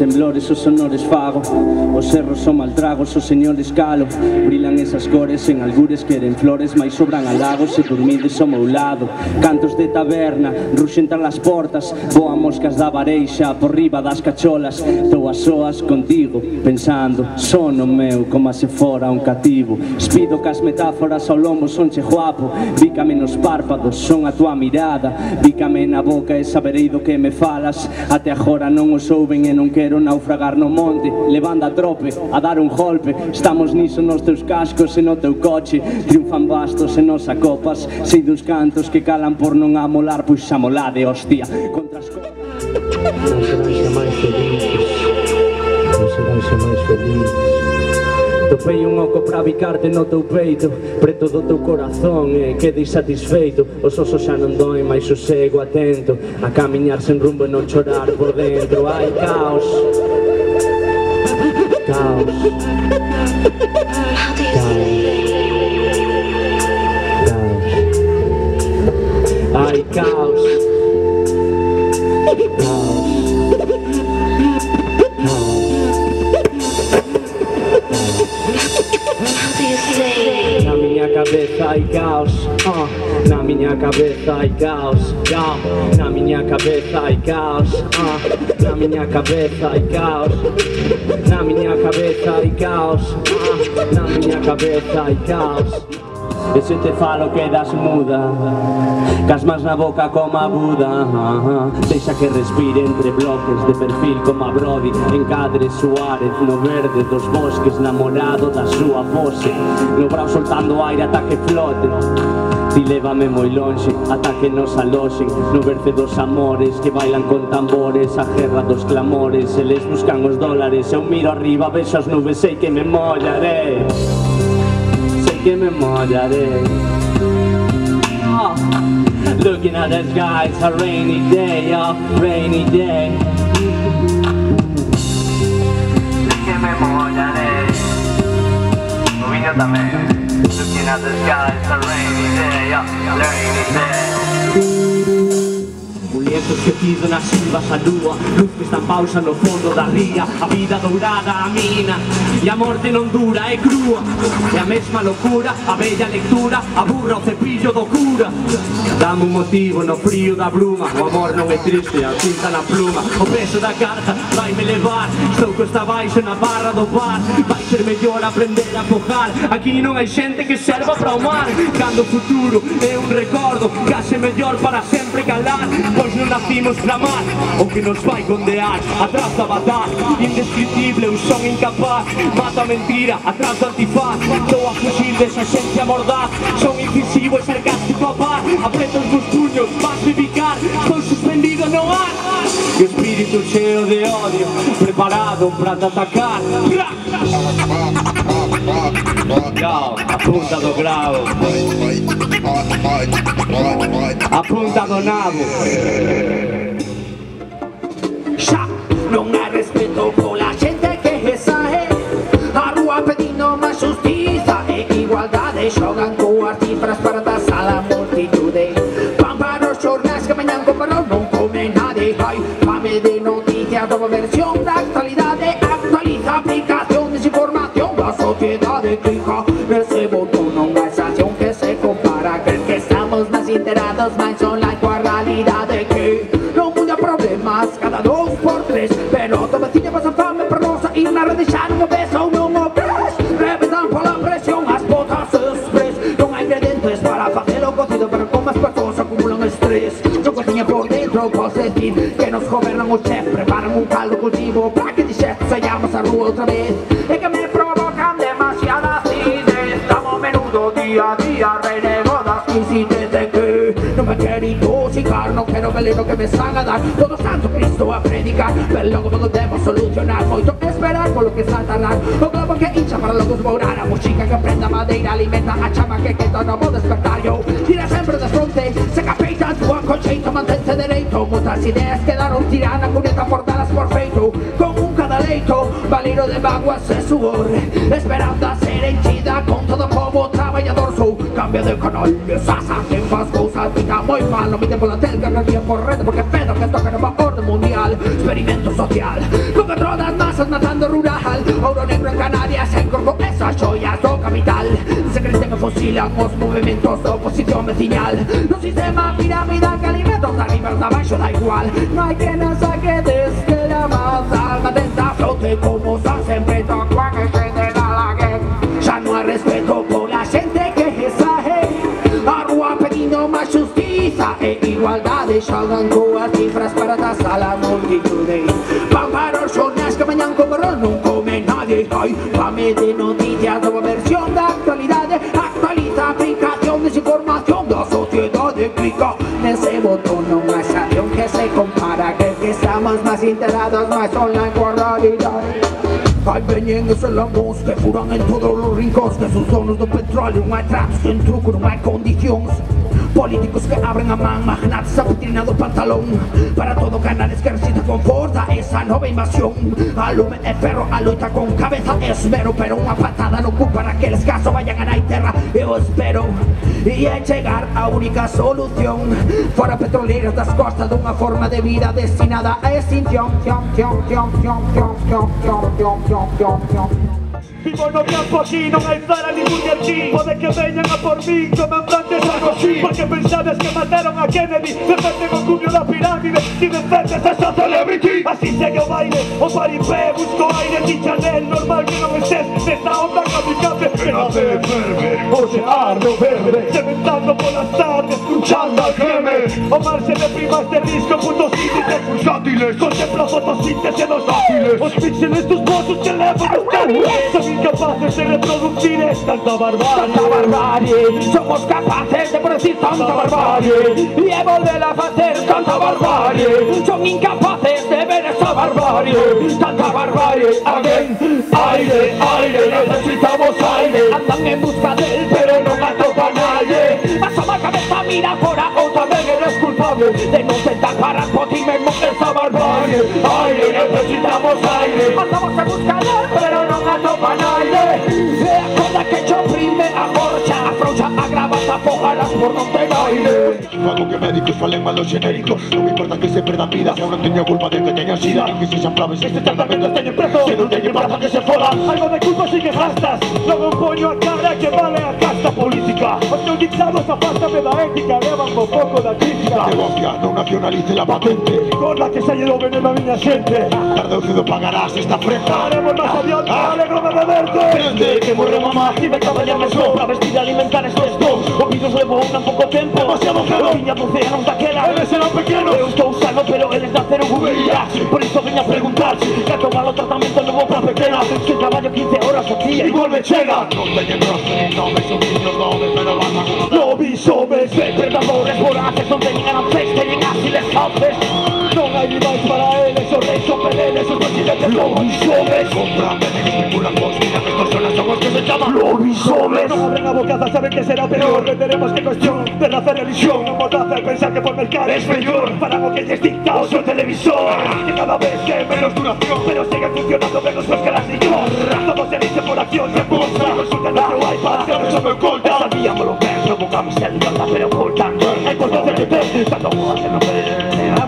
temblores os sonores fago. Os cerros son maltragos, os señores calo. Brilan esas cores en algures queren flores Mais sobran halagos e dormides ao meu lado. Cantos de taberna, ruxen tras las portas Boa moscas da vareixa por riba das cacholas. Estou a soas contigo, pensando Sono meu como se fora un cativo. Espido cas metáforas ao lombo son che guapo. Bícame nos párpados, son a tua mirada. Bícame na boca e saberei do que me falas. Até agora non o souben e non quero quero naufragar no monte Levando a trope a dar un golpe. Estamos niso nos teus cascos e no teu coche Triunfan bastos e nos acopas Sei dos cantos que calan por non amolar Pois amolade, hostia Contra as copas Non serán xa máis felices Non serán xa máis felices Topei un oco para bicarte no teu peito. Preto do teu corazón e eh, quedei satisfeito. Os osos xa non doen, mais o sego atento. A camiñar sen rumbo e non chorar por dentro. Ai, caos. Caos. Caos. Caos. Ai, caos. cabeça e caos uh, ah, Na minha cabeça e caos Na minha cabeça e caos uh, ah, Na minha cabeça e caos Na minha cabeça e caos uh, ah, Na minha cabeça e caos E se te falo quedas muda Cas más na boca como a Buda ah, ah. Deixa que respire entre bloques de perfil como a Brody Encadre Suárez no verde dos bosques Namorado da súa pose. No brau soltando aire ata que flote. Ti levame moi lonxe, ata que nos aloxen. No berce dos amores que bailan con tambores A guerra dos clamores, eles buscan os dólares Eu miro arriba, vexo as nubes, sei que me mollaré. Me Oh, Looking at the sky, it's a rainy day, oh, rainy day. Que me mollaré tamén Looking at the sky, it's a rainy day, oh, rainy day Mulletos que pido na silva a lúa Luz que está en pausa no fondo da ría A vida dourada a mina E a morte non dura, é crúa E a mesma locura, a bella lectura A burra o cepillo do cura. Dame un motivo no frío da bruma. O amor non é triste, a tinta na pluma. O peso da carta vai me levar Estou costa baixo na barra do bar. Vai ser mellor aprender a fojar Aquí non hai xente que serva para o mar Cando o futuro é un recordo Case mellor para sempre calar Por Pois non nacimos pra amar. O que nos vai condear Atrás da batar Indescriptible, eu son incapaz. Mato a mentira, atrás do antifaz. Estou a fugir desa xente mordaz Son incisivo e sarcástico a par. Apreto os puños, vas me picar Estou suspendido no ar E espírito cheo de odio Preparado para te atacar. Grau, a punta do grau A punta piadas, mas online com a realidade que não muda problemas, cada dois por três. Pelota tinha passa fome para nossa e na rede já não vê só o meu preço. a pela pressão, as botas express. Não há ingredientes para fazer o cocido, para como as pessoas acumulam estresse. Chocotinha por dentro, posso sentir que nos governam o chefe. Preparam um caldo cultivo para que de chefe saiamos a rua outra vez. Veleno que me salga a dar Todo santo Cristo a predicar Pero logo non debemos solucionar. Moito esperar polo que está a tardar O globo que hincha para logo esmourar A música que prenda madeira Alimenta a chama que queda no vou despertar Yo. Tira sempre de fronte Se capeita a tua concheito Mantente dereito Muitas ideas quedaron tiradas Cuneta portadas por feito. Con Valiro de vaguas e suor Esperando a ser henchida Con todo como traballador Sou cambio de canal Sasa, quen faz cousas Fica moi mal. Non me tempo la telga Que día por rede Porque pedo que toca nova orde mundial. Experimento social Con controlas masas matando rural. Oro negro en Canarias engorgo esas joyas do capital. Se crecen e fosilan os movimentos oposición vecinal. No sistema piramidal que alimenta os arriba os abaixo da igual. No hai que nos saque desde la masa está a flote como San Pedro Juan el general Aguén Ya no hay respeto por la gente que exaje Arrua pedindo más justicia e igualdad. Salgan coas cifras para tasar la multitud. Pámparos xornas que mañan como non come nadie. Ay, pa meter noticias, nova versión da actualidade Actualiza aplicación, desinformación da sociedade clica Nese botón non hai avión que se compara que Estamos más integrados, más online con realidad hay beñengues en la voz que furan en todos los rincones de sus zonas de petróleo, no hay traps, en truco, no hay condiciones. Políticos que abren a man, magnates apatrinados pantalón Para todo ganar escarcita conforta esa nueva invasión Alume el perro a lucha con cabeza esmero Pero una patada no para que el escaso vayan a la tierra Yo espero y es llegar a única solución Fuera petroleras das costas de una forma de vida destinada a extinción Vivono campocino, hay para divulgar chi Puede che vengan a por mí, comandante Sarkozy Perché pensadas che mataron a Kennedy Se Defende con cuño la pirámide Si defendes esa celebrity. Así se yo baile, o paripé, busco aire Di Chanel, normal que non estés De esta onda kamikaze Que nace de verde, o de arno verde Cementando polas tardes, escuchando al geme O mar se deprima este disco, putos índices Pulsátiles, contempla fotosíntesis dos dátiles Os píxeles dos vosos teléfonos Son incapaces de reproducir esta tanta barbarie Tanta barbarie. Somos capaces de producir tanta barbarie. Y de volver a hacer tanta barbarie. Son incapaces de ver esa barbarie. Tanta barbarie. Again Aire, aire, necesitamos aire. Andan en busca del pero mira por otra vez que no es culpable de no sentar para y me esa barbarie. Aire, necesitamos aire. Andamos a buscar, pero no gato para aire. Se acorda que yo prime a Borja, a a grabar tapo, alas por donde baile No hago que médicos falen mal genéricos No me importa que se pierdan vidas Si aún no tenía culpa de que tenía sida Que si sean claves, este tratamiento. está en preso Si no te importa que se joda Algo de culpa sí que gastas. No me empuño a cara que vale a casta política. Autorizado esa falta me da ética. Levan con poco la crítica. Negocia, no nacionalice la patente. Con la que se ha ido veneno a mi naciente Tarde o cedo pagarás esta frente Haremos más avión, ah. alegro de verte. Prende, que muere mamá, y me caballar me sobra Vestir y alimentar este stop Comidos le un poco tiempo. Demasiado claro Niña posee un taquera Eres el pequeño Me gusta usarlo pero él es de acero juvenil. Por eso vine a preguntar Que ha tomado tratamiento nuevo para pequeña Que trabajo 15 horas aquí y vuelve llega No te llenaste, no me subimos, no me pero vas a No vi sobres, depredadores voraces Donde llegan a pez, que llegan si les haces. No hay más para él, esos reyes son peleles Esos presidentes no vi sobres Comprame, me manipulan, conspiran, estos los ojos que se llaman lobisomes. No tenga bocada, saben que será peor. Entenderemos que cuestión de raza religión. No podrá hacer pensar que por mercado es peor. Para lo que es dictado su televisor. Que cada vez que menos duración, pero sigue funcionando menos máscaras y yo. Todo se dice por acción, se posa. Consulta nuestro ah, iPad, se resuelve en colta. Sabíamos lo que provocamos el pero ocultan. El portal del PP, tanto hacerlo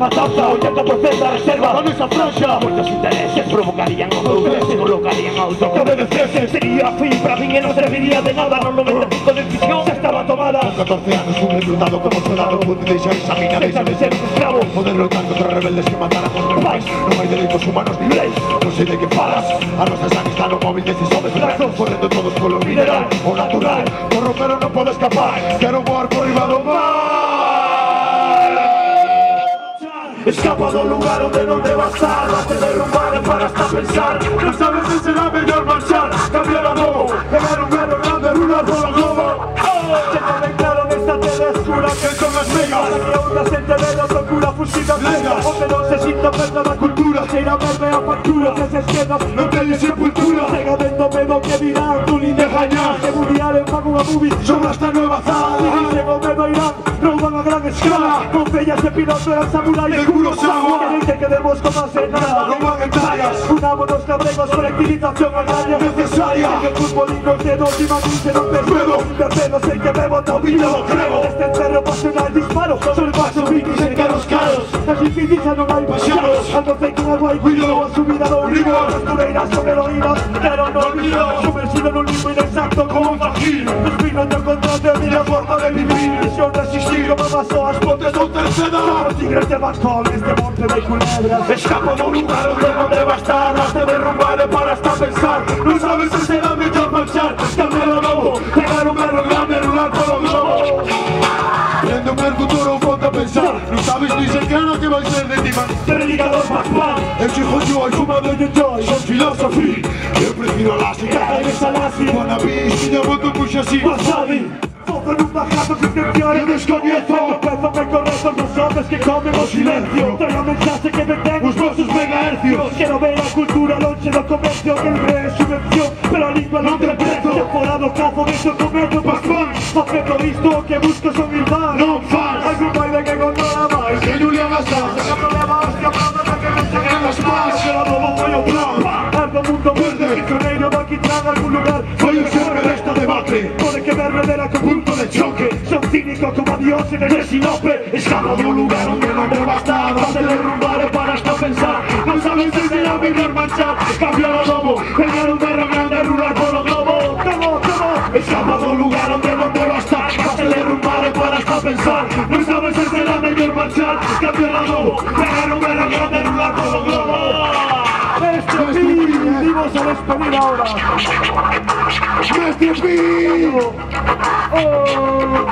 matanza 80% reserva. Con esa franja Muchos intereses provocarían odores Se colocarían autores de destrece Sería fin para mí y no serviría de nada. No lo metí de ficción Se estaba tomada. Con 14 años un reclutado como soldado Pude esa examinar esa de ser esclavo. Poder tanto contra rebeldes que mataran con el país No hay derechos humanos ni ley. No sé de qué paras. A los asanistanos móviles y sobres brazos. Corriendo todos con lo mineral. o natural. Corrompero no puedo escapar. Quiero jugar por privado más. Escapa a los lugares donde no te vas a Hace de para hasta pensar. No sabes si será mejor marchar Cambiar a domo Llegar un gran grande en una rola globo oh, Se conectaron esta tela oscura Que son las megas. Para que ahora se entere la procura Fusida mega O que no se sienta perder la cultura. Se irá verde a factura Que se esqueda No te dio sepultura Llega dentro pedo que dirán Tu línea jañá Que muriar en pago a movie Sobra esta nueva ese piloto era el samurái de culo samurai. Creen que debemos conocer nada, roban hectáreas Unámonos cabreros, colectivización agraria necesaria. Que el fútbol incordenos y matrice no perdido. Interpelos el que bebo, me vota, opino, creo Este encerro pasional disparo, soy el paso 26 difícil ya no hay Paseados. Ando fake en agua y cuido A su vida lo Rigor. olvido Costureira sobre heroína Pero no olvido. Sumergido en un limbo inexacto como un fajín. Suspirando contra de mi la forma de vivir. Misión vasoas Ponte son tercera. Los tigres de Bacón, este monte de culebras. Escapo de un lugar donde no deba estar. Hasta derrumbaré para hasta pensar. No sabes si será mejor marchar. Cambiar de nuevo Pegar un perro grande Rular por los globos Prende un el futuro ponte a pensar. No sabes ni siquiera que va a ser de ti man Predicador Bacman El chico yo el fumado de joy Son filosofía Yo prefiero la cigarra Eres Alasi Wannabe Si ya voto mucho así Wasabi Foco en un bajado que intenciones Yo descomienzo. Peso me correcto los hombres que comen o silencio Traigo mensaje que me tengo Os vosos megahercios Quiero ver a cultura lonche do comercio Que el rey es subvención Pero a lingua non te prezo Temporado cazo de seu comercio Bacman. Facendo isto que busco son humildad Non faz Algún baile que controla máis Que Julián Assange Que problema hostia Prada que me seguen Las más. Que la bobo foi o plan. Ardo mundo verde Quizoneiro va a quitar algún lugar. Soy el jefe de este debate. Que verme ver a con punto de choque. Son cínico como Dios en el sinope. Escapa de un lugar donde no deba estar Donde derrumbaré para hasta pensar. No sabes si será mejor marchar. Cambiar a lobo Pegar un perro grande Rular por los globos ¿Cómo, cómo? Escapa de un lugar donde no pensar No sabes si será mejor marchar Cambiar a lobo Pegar un perro grande Rular por los globos Este fin Vimos a despedir ahora. Mestre Pi Oh.